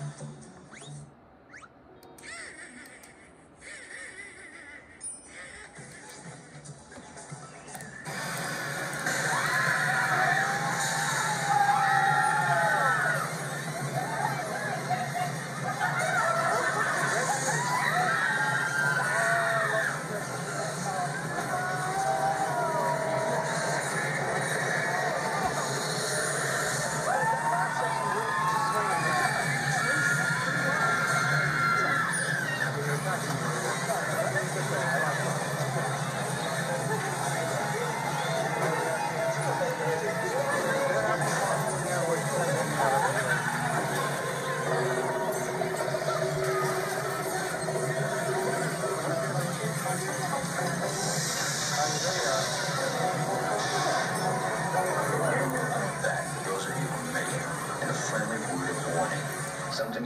うん。Something